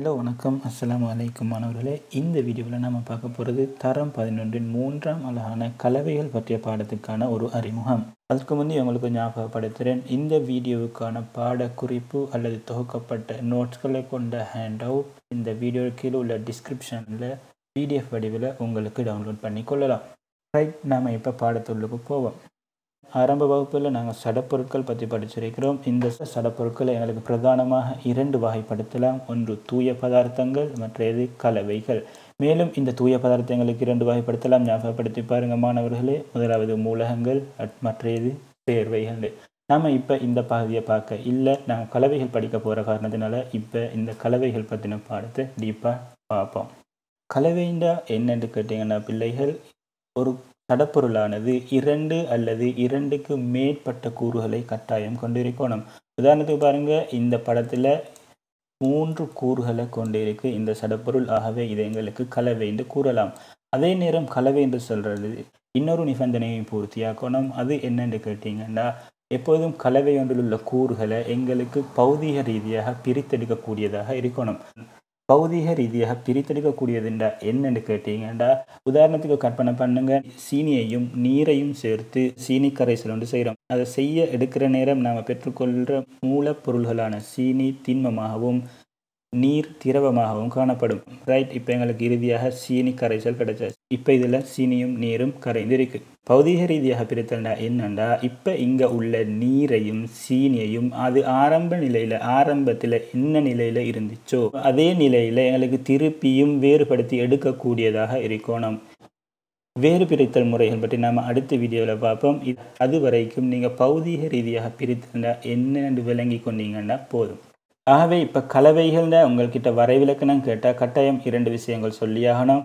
Hello வணக்கம். அஸ்லாம் அலைக்கும் மாணவர்களே. இந்த வீடியோவில் நம்ம பார்க்க போகிறது தரம் பதினொன்றின் மூன்றாம் அழகான கலவைகள் பற்றிய பாடத்துக்கான ஒரு அறிமுகம். அதற்கு முந்தைய உங்களுக்கு ஞாபகப்படுத்துகிறேன் இந்த வீடியோவுக்கான பாடக்குறிப்பு அல்லது தொகுக்கப்பட்ட நோட்ஸ்களை கொண்ட ஹேண்ட் அவுட் இந்த வீடியோ கீழே உள்ள டிஸ்கிரிப்ஷனில் பிடிஎஃப் வடிவில் உங்களுக்கு டவுன்லோட் பண்ணி கொள்ளலாம். ரைட் நாம் இப்போ பாடத்துள்ளுக்கு போவோம். ஆரம்ப வகுப்பில் நாங்கள் சடப்பொருட்கள் பற்றி படிச்சிருக்கிறோம். இந்த சடப்பொருட்களை எங்களுக்கு பிரதானமாக இரண்டு வகைப்படுத்தலாம். ஒன்று தூய பதார்த்தங்கள் மற்றது கலவைகள். மேலும் இந்த தூய பதார்த்தங்களுக்கு இரண்டு வகைப்படுத்தலாம். ஞாபகப்படுத்தி பாருங்க மாணவர்களே. முதலாவது மூலகங்கள் மற்றது சேர்வைகள். நாம் இப்போ இந்த பகுதியை பார்க்க இல்லை நாங்கள் கலவைகள் படிக்க போகிற காரணத்தினால இப்போ இந்த கலவைகள் பற்றின பாடத்தை டீப்பாக பார்ப்போம். கலவைண்டா என்னென்னு கேட்டிங்கன்னா பிள்ளைகள் ஒரு தடப்பொருளானது இரண்டு அல்லது இரண்டுக்கு மேற்பட்ட கூறுகளை கட்டாயம் கொண்டிருக்கணும். உதாரணத்துக்கு பாருங்க இந்த படத்தில் மூன்று கூறுகளை கொண்டிருக்கு இந்த சடப்பொருள். ஆகவே இதை எங்களுக்கு கலவை என்று கூறலாம். அதே நேரம் கலவை என்று சொல்றது இன்னொரு நிபந்தனையை பூர்த்தியாக்கணும். அது என்னென்று கேட்டீங்கன்னா எப்போதும் கலவை ஒன்றில் உள்ள கூறுகளை எங்களுக்கு பௌதிக ரீதியாக பிரித்தெடுக்கக்கூடியதாக இருக்கணும். பௌதிக ரீதியாக பிரித்தெடுக்கக்கூடியதுண்டா? என்னன்னு கேட்டீங்கண்டா. உதாரணத்துக்கு கற்பனை பண்ணுங்க. சீனியையும் நீரையும் சேர்த்து சீனி கரைசல் ஒன்று செய்கிறோம். அதை செய்ய எடுக்கிற நேரம் நாம் பெற்றுக்கொள்கிற மூலப்பொருள்களான சீனி திண்மமாகவும் நீர் திரவமாகவும் காணப்படும். ரைட் இப்போ எங்களுக்கு இறுதியாக சீனி கரைசல் கிடைச்சாச்சு. இப்போ இதில் சீனியும் நீரும் கரைந்து இருக்கு பௌதிக ரீதியாக பிரித்தல்னா என்னண்டா? இப்போ இங்கே உள்ள நீரையும் சீனியையும் அது ஆரம்ப நிலையில் ஆரம்பத்தில் என்ன நிலையில் இருந்துச்சோ அதே நிலையில் எங்களுக்கு திருப்பியும் வேறுபடுத்தி எடுக்கக்கூடியதாக இருக்கணும். வேறு பிரித்தல் முறைகள் பற்றி நாம் அடுத்த வீடியோவில் பார்ப்போம். அது வரைக்கும் நீங்கள் பௌதீக ரீதியாக பிரித்தல்னா என்னென்று விளங்கி கொண்டீங்கன்னா போதும். ஆகவே இப்போ கலவைகள்ல உங்கள்கிட்ட வரைவிலக்கணம் கேட்டால் கட்டாயம் இரண்டு விஷயங்கள் சொல்லியாகணும்.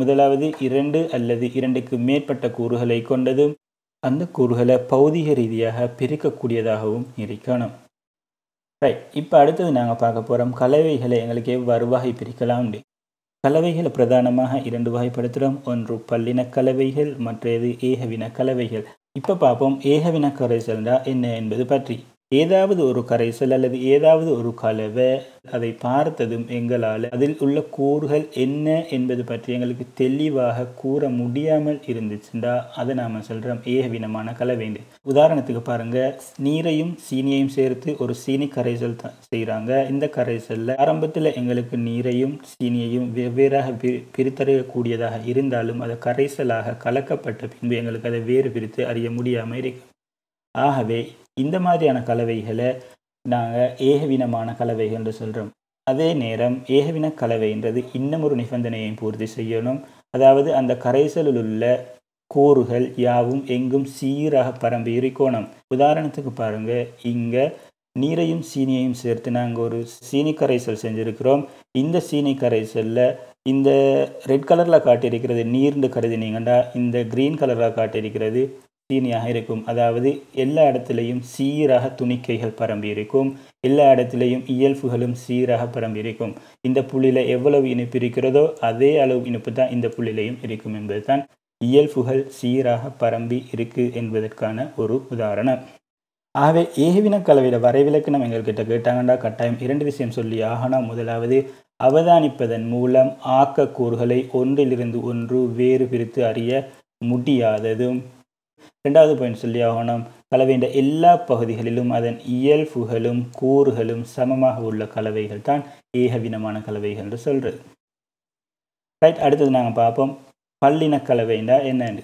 முதலாவது இரண்டு அல்லது இரண்டுக்கு மேற்பட்ட கூறுகளை கொண்டதும் அந்த கூறுகளை பௌதிக ரீதியாக பிரிக்கக்கூடியதாகவும் இருக்கணும். ரைட் இப்போ அடுத்தது நாங்கள் பார்க்க போகிறோம் கலவைகளை எங்களுக்கு எவ்வாறு வகை பிரிக்கலாம் கலவைகளை பிரதானமாக இரண்டு வகைப்படுத்துகிறோம் ஒன்று பல்லின கலவைகள் மற்றது ஏகவின கலவைகள். இப்போ பார்ப்போம் ஏகவின கரைசல்டா என்ன என்பது பற்றி. ஏதாவது ஒரு கரைசல் அல்லது ஏதாவது ஒரு கலவை அதை பார்த்ததும் எங்களால் அதில் உள்ள கூறுகள் என்ன என்பது பற்றி எங்களுக்கு தெளிவாக கூற முடியாமல் இருந்துச்சுண்டா. அதை நாம் சொல்கிறோம் ஏகவினமான கலவைண்டு உதாரணத்துக்கு பாருங்கள் நீரையும் சீனியையும் சேர்த்து ஒரு சீனி கரைசல் தான் செய்கிறாங்க இந்த கரைசலில் ஆரம்பத்தில் எங்களுக்கு நீரையும் சீனியையும் வெவ்வேறாக பிரித்தறியக்கூடியதாக இருந்தாலும் அது கரைசலாக கலக்கப்பட்ட பின்பு எங்களுக்கு அதை வேறு பிரித்து அறிய முடியாமல் இருக்கு. ஆகவே இந்த மாதிரியான கலவைகளை நாங்கள் ஏகவினமான கலவைகள் என்று சொல்கிறோம் அதே நேரம் ஏகவின கலவைன்றது இன்னும் ஒரு நிபந்தனையை பூர்த்தி செய்யணும். அதாவது அந்த கரைசலில் உள்ள கூறுகள் யாவும் எங்கும் சீராக பரம்பி இருக்கணும். உதாரணத்துக்கு பாருங்க இங்கே நீரையும் சீனியையும் சேர்த்து நாங்கள் ஒரு சீனி கரைசல் செஞ்சுருக்கிறோம். இந்த சீனி கரைசலில் இந்த ரெட் கலரில் காட்டியிருக்கிறது நீர்ந்து கருதினீங்கண்டா இந்த க்ரீன் கலரில் காட்டியிருக்கிறது தீனியாக இருக்கும். அதாவது எல்லா இடத்துலையும் சீராக துணிக்கைகள் பரம்பி இருக்கும். எல்லா இடத்துலையும் இயல்புகளும் சீராக பரம்பி இருக்கும். இந்த புள்ளியில் எவ்வளவு இனிப்பு இருக்கிறதோ அதே அளவு இனிப்பு தான் இந்த புள்ளிலையும் இருக்கும் என்பது தான் இயல்புகள் சீராக பரம்பி இருக்கு என்பதற்கான ஒரு உதாரணம். ஆகவே ஏவின கலவையில் வரைவிலக்கணம் எங்கள்கிட்ட கேட்டாங்கண்டா கட்டாயம் இரண்டு விஷயம் சொல்லி ஆகணும். முதலாவது அவதானிப்பதன் மூலம் ஆக்கக்கூறுகளை ஒன்றிலிருந்து ஒன்று வேறு பிரித்து அறிய முடியாததும் ரெண்டாவது பாயிண்ட் சொல்லி ஆகணும். கலவையின் எல்லா பகுதிகளிலும் அதன் இயல்புகளும் கூறுகளும் சமமாக உள்ள கலவைகள் தான் ஏகவினமான கலவைகள் என்று சொல்கிறது ரைட் அடுத்தது நாங்கள் பார்ப்போம். பல்லின கலவைண்டா என்னன்னு.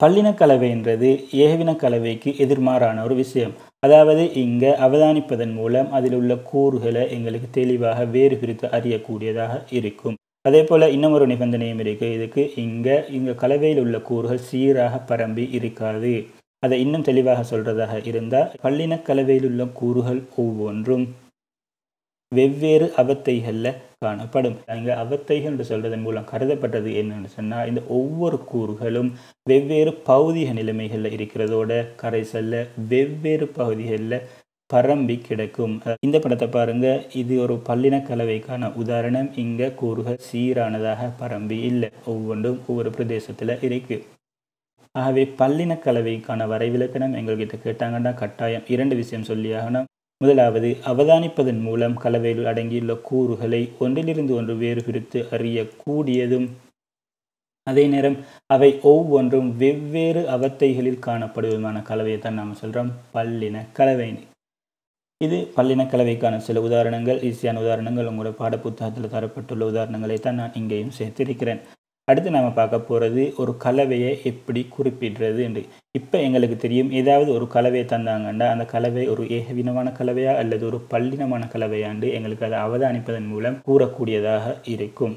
பல்லின கலவைன்றது ஏகவின கலவைக்கு எதிர்மாறான ஒரு விஷயம். அதாவது இங்கே அவதானிப்பதன் மூலம் அதில் உள்ள கூறுகளை எங்களுக்கு தெளிவாக வேறு பிரித்து அறியக்கூடியதாக இருக்கும். அதே போல் இன்னும் ஒரு நிபந்தனையும் இருக்குது இதுக்கு இங்கே இங்கே கலவையில் உள்ள கூறுகள் சீராக பரம்பி இருக்காது. அதை இன்னும் தெளிவாக சொல்கிறதாக இருந்தால் பல்லின கலவையில் உள்ள கூறுகள் ஒவ்வொன்றும் வெவ்வேறு அவத்தைகளில் காணப்படும். இங்கே அவத்தைகள் என்று சொல்வதன் மூலம் கருதப்பட்டது என்னன்னு சொன்னால் இந்த ஒவ்வொரு கூறுகளும் வெவ்வேறு பகுதிக நிலைமைகளில் இருக்கிறதோட கரைசலில் வெவ்வேறு பகுதிகளில் பரம்பி கிடக்கும். இந்த படத்தை பாருங்க. இது ஒரு பல்லின கலவைக்கான உதாரணம். இங்க கூறுகள் சீரானதாக பரம்பி இல்லை. ஒவ்வொன்றும் ஒவ்வொரு பிரதேசத்துல இருக்கு. ஆகவே பல்லின கலவைக்கான வரைவிலக்கணம் எங்கள்கிட்ட கேட்டாங்கன்னா கட்டாயம் இரண்டு விஷயம் சொல்லியாகணும் முதலாவது அவதானிப்பதன் மூலம் கலவையில் அடங்கியுள்ள கூறுகளை ஒன்றிலிருந்து ஒன்று வேறு பிரித்து அறியக்கூடியதும் அதே நேரம் அவை ஒவ்வொன்றும் வெவ்வேறு அவத்தைகளில் காணப்படுவதுமான கலவையை தான் நாம் சொல்கிறோம் பல்லின கலவை இது பல்லினக்கலவைக்கான சில உதாரணங்கள் ஈஸியான உதாரணங்கள் உங்களோட பாடப்புத்தகத்தில் தரப்பட்டுள்ள உதாரணங்களை தான் நான் இங்கேயும் சேர்த்திருக்கிறேன். அடுத்து நாம் பார்க்க போகிறது ஒரு கலவையை எப்படி குறிப்பிடுறது என்று. இப்போ எங்களுக்கு தெரியும் ஏதாவது ஒரு கலவையை தந்தாங்கன்னா அந்த கலவை ஒரு ஏகவினமான கலவையா அல்லது ஒரு பல்லினமான கலவையாண்டு எங்களுக்கு அதை அவதானிப்பதன் மூலம் கூறக்கூடியதாக இருக்கும்.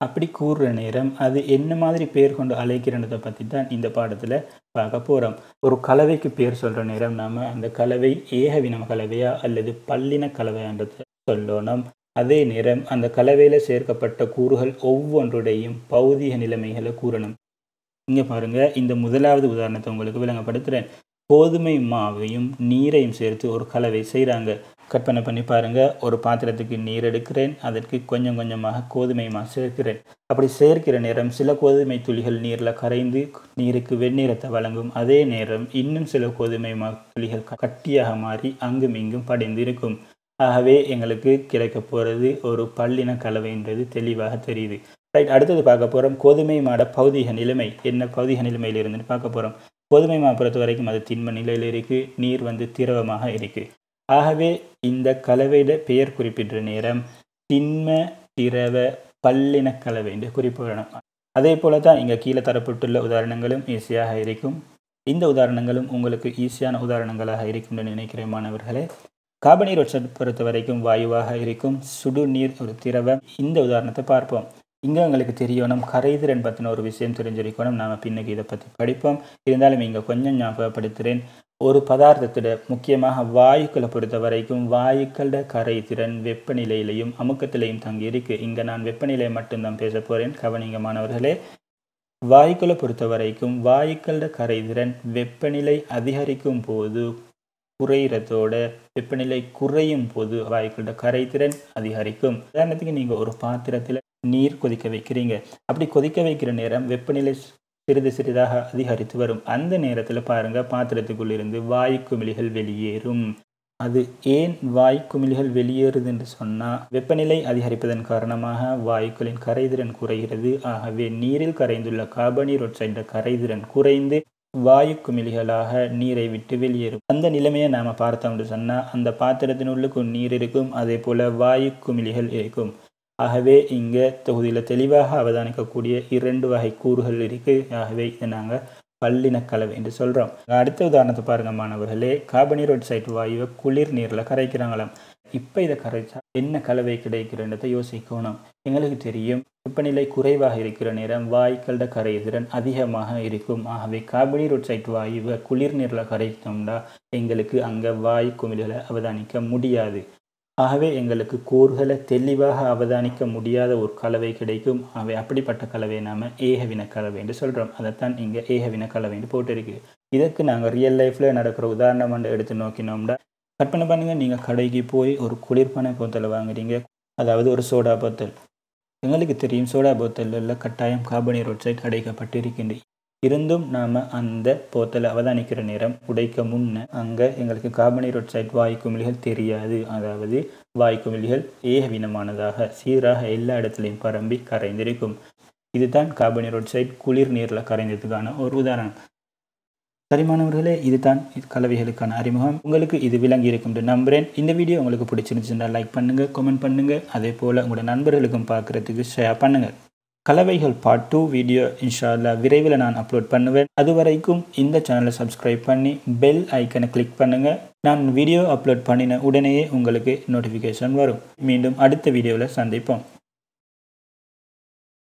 அப்படி கூறுற நேரம் அது என்ன மாதிரி பேர் கொண்டு அழைக்கிறன்றதை பற்றி தான் இந்த பாடத்தில் பார்க்க போகிறோம் ஒரு கலவைக்கு பேர் சொல்கிற நேரம் நாம் அந்த கலவை ஏகவினம் கலவையா அல்லது பல்லின கலவையான்றதை சொல்லணும். அதே நேரம் அந்த கலவையில் சேர்க்கப்பட்ட கூறுகள் ஒவ்வொன்றுடையும் பௌதிக நிலைமைகளை கூறணும். இங்கே பாருங்கள் இந்த முதலாவது உதாரணத்தை உங்களுக்கு விளங்கப்படுத்துகிறேன் கோதுமை மாவையும் நீரையும் சேர்த்து ஒரு கலவை செய்கிறாங்க கற்பனை பண்ணி பாருங்கள் ஒரு பாத்திரத்துக்கு நீர் எடுக்கிறேன். அதற்கு கொஞ்சம் கொஞ்சமாக கோதுமை மா சேர்க்கிறேன். அப்படி சேர்க்கிற நேரம் சில கோதுமை துளிகள் நீரில் கரைந்து நீருக்கு வெந்நீரத்தை வழங்கும். அதே நேரம் இன்னும் சில கோதுமை மா துளிகள் கட்டியாக மாறி அங்கும் இங்கும் படைந்து இருக்கும் ஆகவே எங்களுக்கு கிடைக்க போகிறது ஒரு பல்லின கலவைன்றது தெளிவாக தெரியுது. ரைட் அடுத்தது பார்க்க போகிறோம் கோதுமை மாட பௌதிக நிலைமை. என்ன பௌதிக நிலைமையில் இருந்துன்னு பார்க்க போகிறோம் கோதுமை மா பொறுத்த வரைக்கும் அது திண்ம நிலையில் இருக்குது நீர் வந்து திரவமாக இருக்குது ஆகவே இந்த கலவையிட பெயர் குறிப்பிட்ட நேரம் திண்ம திரவ பல்லின கலவை என்று குறிப்பிடணும் அதே போல தான் இங்கே கீழே தரப்பட்டுள்ள உதாரணங்களும் ஈஸியாக இருக்கும். இந்த உதாரணங்களும் உங்களுக்கு ஈஸியான உதாரணங்களாக இருக்கும் என்று நினைக்கிறேன் மாணவர்களே. காபநீர் ஒட்சைட் பொறுத்த வரைக்கும் வாயுவாக இருக்கும். சுடுநீர் ஒரு திரவம். இந்த உதாரணத்தை பார்ப்போம். இங்கே உங்களுக்கு தெரியணும். கரைதிறன் பற்றின ஒரு விஷயம் தெரிஞ்சிருக்கணும். நாம் பின்னுக்கு இதை பற்றி படிப்போம். இருந்தாலும் இங்கே கொஞ்சம் ஞாபகப்படுத்துகிறேன் ஒரு பதார்த்தத்திட முக்கியமாக வாயுக்களை பொறுத்த வரைக்கும் வாயுக்களோட கரைதிறன் வெப்பநிலையிலையும் அமுக்கத்திலையும் தங்கி இருக்கு. இங்கே நான் வெப்பநிலையை மட்டும்தான் பேச போகிறேன் கவனிங்க மாணவர்களே. வாயுக்களை பொறுத்த வரைக்கும் வாயுக்களோட கரைதிறன் வெப்பநிலை அதிகரிக்கும் போது குறையிறதோட வெப்பநிலை குறையும் போது வாயுக்களோட கரைதிறன் அதிகரிக்கும். உதாரணத்துக்கு நீங்கள் ஒரு பாத்திரத்தில் நீர் கொதிக்க வைக்கிறீங்க. அப்படி கொதிக்க வைக்கிற நேரம் வெப்பநிலை சிறிது சிறிதாக அதிகரித்து வரும். அந்த நேரத்தில் பாருங்கள் பாத்திரத்துக்குள்ளிருந்து வாயு குமிழிகள் வெளியேறும். அது ஏன் வாயு குமிழிகள் வெளியேறுது என்று சொன்னால் வெப்பநிலை அதிகரிப்பதன் காரணமாக வாயுக்களின் கரைதிறன் குறைகிறது. ஆகவே நீரில் கரைந்துள்ள கார்பனீர் ஒட்சைட கரைதிறன் குறைந்து வாயு குமிழிகளாக நீரை விட்டு வெளியேறும். அந்த நிலைமையை நாம் பார்த்தோம்னு சொன்னால் அந்த பாத்திரத்தின் உள்ளுக்கு நீர் இருக்கும் அதே போல் வாயு குமிழிகள் இருக்கும். ஆகவே இங்கே தொகுதியில் தெளிவாக அவதானிக்கக்கூடிய இரண்டு வகை கூறுகள் இருக்குது ஆகவே இதை நாங்கள் பல்லினக்கலவை என்று சொல்கிறோம் அடுத்த உதாரணத்தை பாருங்க மாணவர்களே. கார்பனீர் ஒக்சைடு வாயுவை குளிர் நீரில் கரைக்கிறாங்களாம். இப்போ இதை கரைச்சா என்ன கலவை கிடைக்கிறன்றதை யோசிக்கணும். எங்களுக்கு தெரியும் வெப்பநிலை குறைவாக இருக்கிற நேரம் வாயுக்களோட கரைதிறன் அதிகமாக இருக்கும். ஆகவே கார்பனீர் ஒக்சைடு வாயுவை குளிர் நீரில் கரைத்தோம்னா எங்களுக்கு அங்கே வாய் குமிழ்களை அவதானிக்க முடியாது. ஆகவே எங்களுக்கு கூறுகளை தெளிவாக அவதானிக்க முடியாத ஒரு கலவை கிடைக்கும். அவை அப்படிப்பட்ட கலவை நாம் ஏகவின கலவை என்று சொல்கிறோம் அதைத்தான் இங்கே ஏகவின கலவைன்னு போட்டிருக்கு. இதற்கு நாங்கள் ரியல் லைஃப்பில் நடக்கிற உதாரணம் ஒன்று எடுத்து நோக்கினோம்னா கற்பனை பண்ணுங்கள் நீங்கள் கடைக்கு போய் ஒரு குளிர்பான போத்தலை வாங்குறீங்க. அதாவது ஒரு சோடா போத்தல் எங்களுக்கு தெரியும் சோடா போத்தலில் கட்டாயம் கார்பனீர் ஒட்சைட் கிடைக்கப்பட்டிருக்கின்ற இருந்தும் நாம் அந்த போத்தலை அவதானிக்கிற நேரம் உடைக்க முன்ன அங்கே எங்களுக்கு கார்பனீர் ஆக்சைடு வாயு குமிழிகள் தெரியாது. அதாவது வாயு குமிழிகள் ஏகவீனமானதாக சீராக எல்லா இடத்துலையும் பரம்பி கரைந்திருக்கும். இதுதான் கார்பனீர் ஆக்சைடு குளிர் நீரில் கரைந்ததுக்கான ஒரு உதாரணம். சரிமானவர்களே இதுதான் கலவைகளுக்கான அறிமுகம். உங்களுக்கு இது விளங்கி இருக்கும் நம்புகிறேன் இந்த வீடியோ உங்களுக்கு பிடிச்சிருந்துச்சுன்னா லைக் பண்ணுங்கள் கமெண்ட் பண்ணுங்கள் அதே போல் உங்களோட நண்பர்களுக்கும் பார்க்குறதுக்கு ஷேர் பண்ணுங்கள் கலவைகள் பார்ட் டூ வீடியோ இன்ஷால்லா விரைவில் நான் அப்லோட் பண்ணுவேன். அது வரைக்கும் இந்த சேனலை சப்ஸ்கிரைப் பண்ணி பெல் ஐக்கனை கிளிக் பண்ணுங்கள் நான் வீடியோ அப்லோட் பண்ணின உடனேயே உங்களுக்கு நோட்டிஃபிகேஷன் வரும். மீண்டும் அடுத்த வீடியோவில் சந்திப்போம்.